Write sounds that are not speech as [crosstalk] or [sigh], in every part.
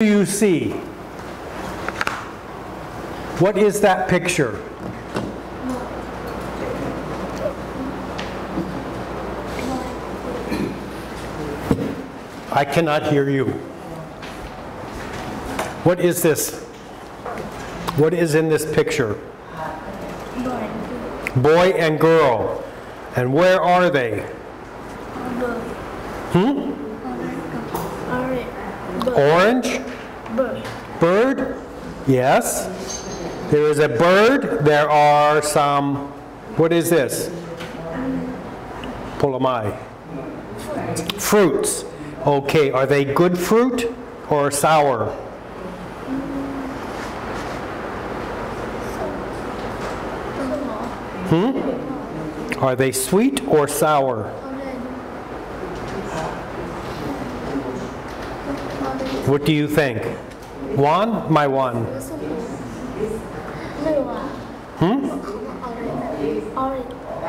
do you see? What is that picture? I cannot hear you. What is this? What is in this picture? Boy and girl. And where are they? Hmm? Orange? Bird? Yes. There is a bird. There are some, what is this? Polamai. Fruits. Okay, are they good fruit or sour? Hmm? Are they sweet or sour? What do you think? One? My one. Hmm?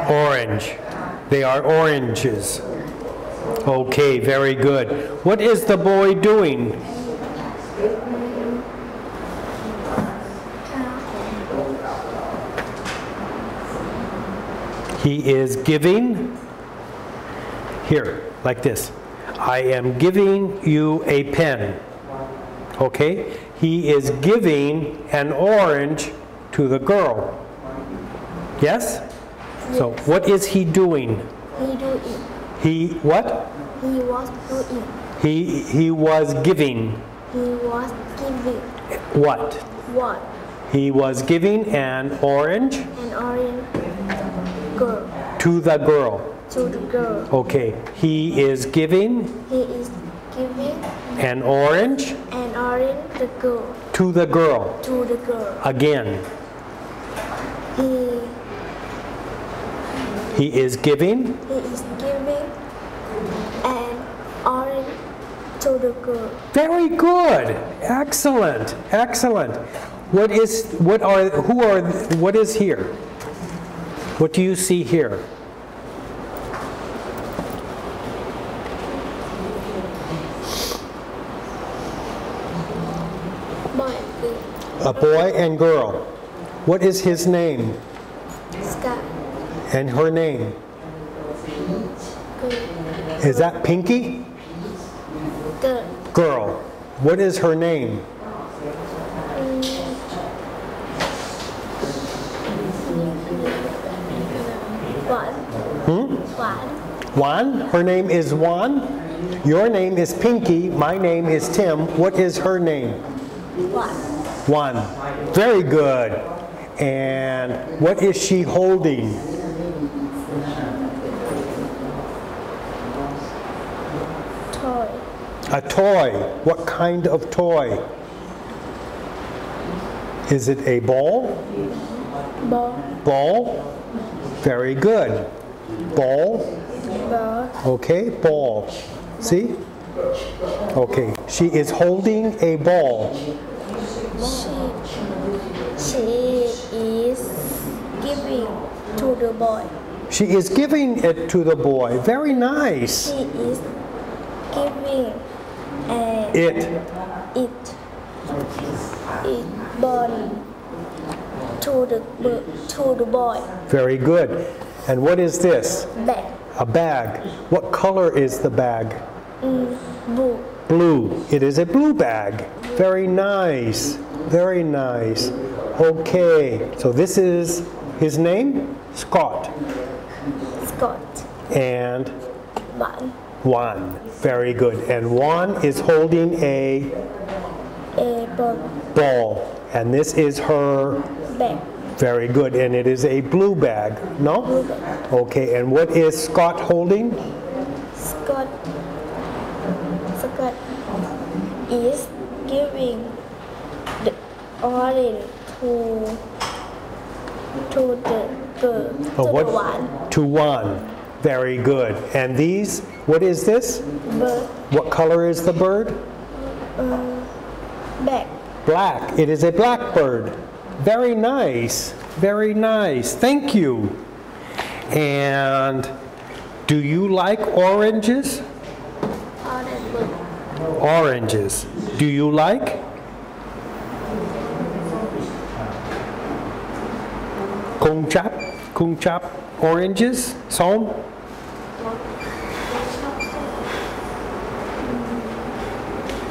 Orange. They are oranges. Okay, very good. What is the boy doing? He is giving, here, like this. I am giving you a pen. Okay? He is giving an orange to the girl. Yes? So what is he doing? He do. He what? He was doing. He he was giving He was giving what? what? He was giving an orange An orange girl to the girl. to the girl. Okay. He is giving He is giving an orange the girl to the girl. to the girl. Again. He He is giving he is giving an orange to the girl. Very good. Excellent. Excellent. What is what are who are what is here? What do you see here? Boy, A boy and girl. What is his name sky, and her name? girl, Is that Pinky? girl, Girl. What is her name? one, one, hmm? Juan. Her name is Juan. Your name is Pinky. My name is Tim. What is her name? One, Very good. And what is she holding? toy, A toy. What kind of toy? Is it a ball? ball, Ball? Very good. Ball? ball, Okay, ball. See? Okay, she is holding a ball. She, she is giving to the boy. She is giving it to the boy. Very nice. She is giving and It. it it born to the to the boy. Very good. And what is this? Bag A bag. What color is the bag? Mm, blue. Blue. It is a blue bag. Very nice. Very nice. Okay. So this is his name? Scott. Scott And one Juan. Very good. And Juan is holding a a ball ball. And this is her. bag Very good. And it is a blue bag. No? blue bag. Okay. And what is Scott holding? Scott Scott is giving orange to to the girl Oh, to what- the one To Juan. Very good. And these, what is this? bird What color is the bird? bag. Black. Black. It is a blackbird. Very nice. Very nice. Thank you. And do you like oranges? Orange. Oranges. Do you like? Kung chap, kung chap oranges, Som?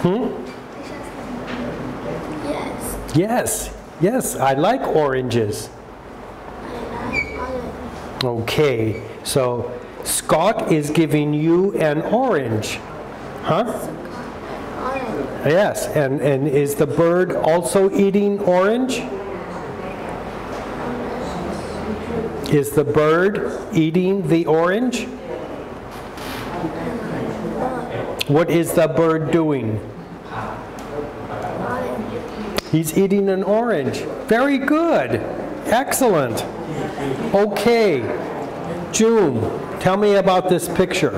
Hmm? Yes. Yes, yes, I like oranges. I like orange. Okay, so Scott is giving you an orange. Huh? Yes, and, and is the bird also eating orange? Is the bird eating the orange? What is the bird doing? He's eating an orange. Very good. Excellent. Okay. June, tell me about this picture.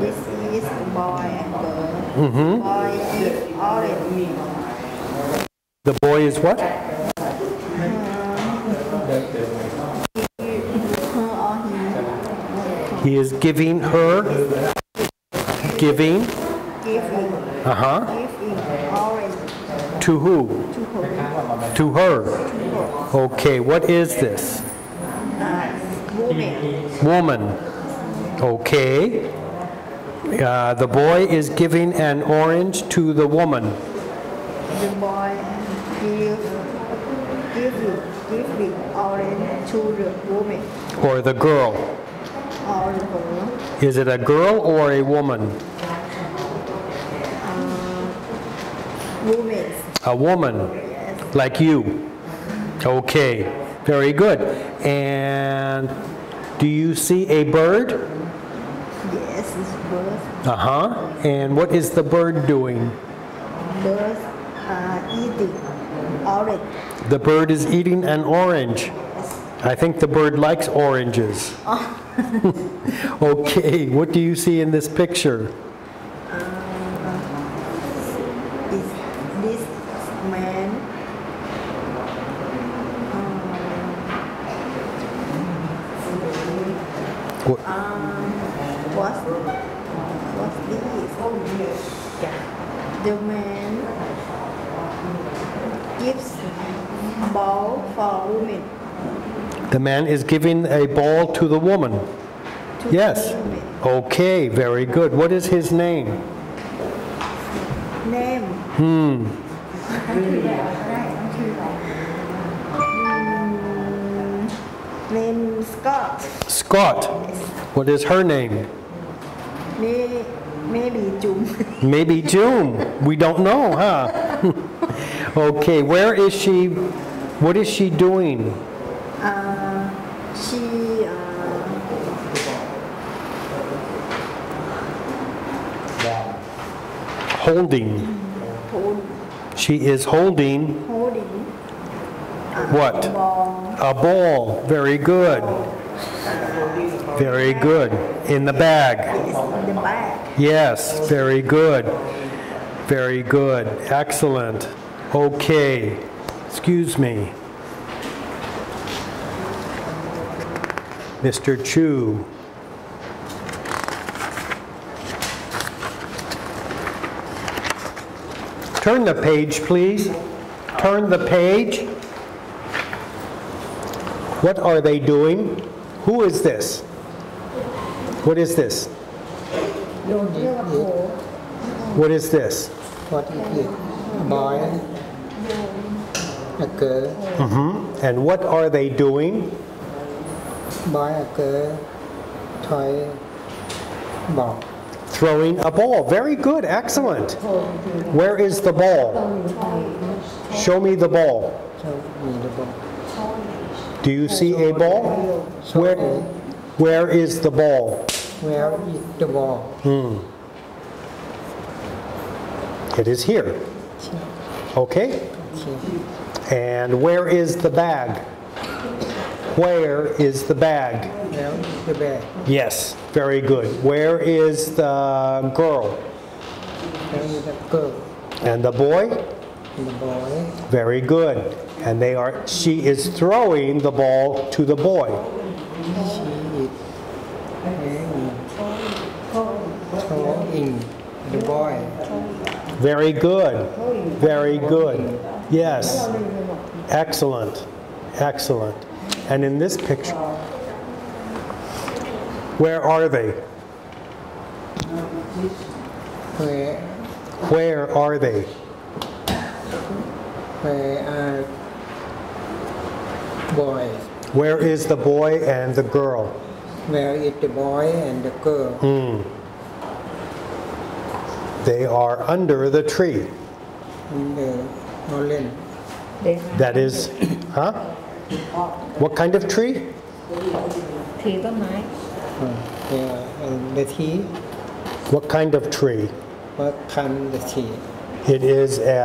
This is boy and girl. Mm-hmm. Boy is orange. The boy is what? Her or he is giving her, giving, giving uh-huh, giving orange to who? to her. To her. Okay, what is this? Woman. Woman. Okay. Uh, the boy is giving an orange to the woman. The boy give give, giving orange to the woman Or the girl. Or the girl. Is it a girl or a woman? Woman. A woman, Yes. like you. Okay, very good. And do you see a bird? Yes, it's birds. Uh-huh. And what is the bird doing? Birds are eating orange. The bird is eating an orange. I think the bird likes oranges. [laughs] okay, what do you see in this picture? Is this man What, um, um, What's what's this? Oh, the man gives ball for woman. The man is giving a ball to the woman. to Yes. woman. Okay, very good. What is his name? Name. Hmm. Name Scott. Scott. What is her name? May, maybe June. [laughs] Maybe June. We don't know, huh? [laughs] okay, where is she? What is she doing? Uh, she uh, Holding. hold, She is holding holding what? ball A ball. Very good. Very good. In the bag. in the bag. Yes, very good. Very good. Excellent. Okay. Excuse me. Mr. Chu. Turn the page, please. Turn the page. What are they doing? Who is this? What is this? What is this? What is it? A boy, a girl, mm-hmm. And what are they doing? Boy, a girl, toy, ball. Throwing a ball. Very good, excellent. Where is the ball? Show me the ball. Me the ball. Do you see a ball? Where, where is the ball? Where is the ball? Hmm. It is here. Okay? And where is the bag? Where is the bag? The bag? Yes, very good. Where is the girl? The girl? And the boy? The boy, Very good. And they are, she is throwing the ball to the boy. she is playing, the boy Very good. Very good. Yes. Excellent. Excellent. And in this picture, where are they? where Where are they? where are boy Where is the boy and the girl? where is the boy and the girl Hmm. They are under the tree. in the orange That is, huh? What kind of tree? ผีต้นไม้ yeah, and the tree What kind of tree? what kind the tree It is a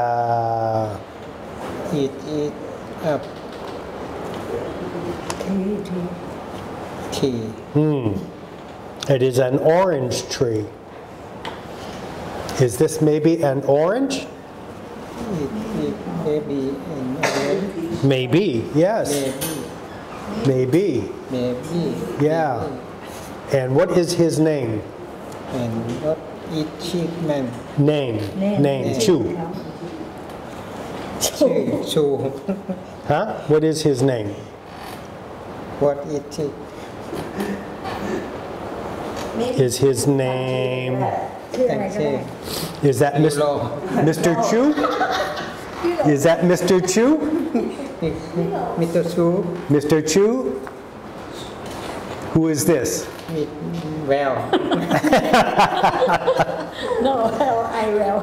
it is a ผีผี tree Hmm. It is an orange tree. Is this maybe an orange? maybe in Maybe, yes. Maybe. Maybe. maybe. Yeah. Maybe. And what is his name? And what is his name? Name. Name. name. Chu. Chu. Chu. huh? What is his name? What is it? Maybe. Is his name? Is that Mr. Mr. Chu? Is that Mr. Chu? Mr. Chu Mr. Chu? Who is this? well [laughs] no I will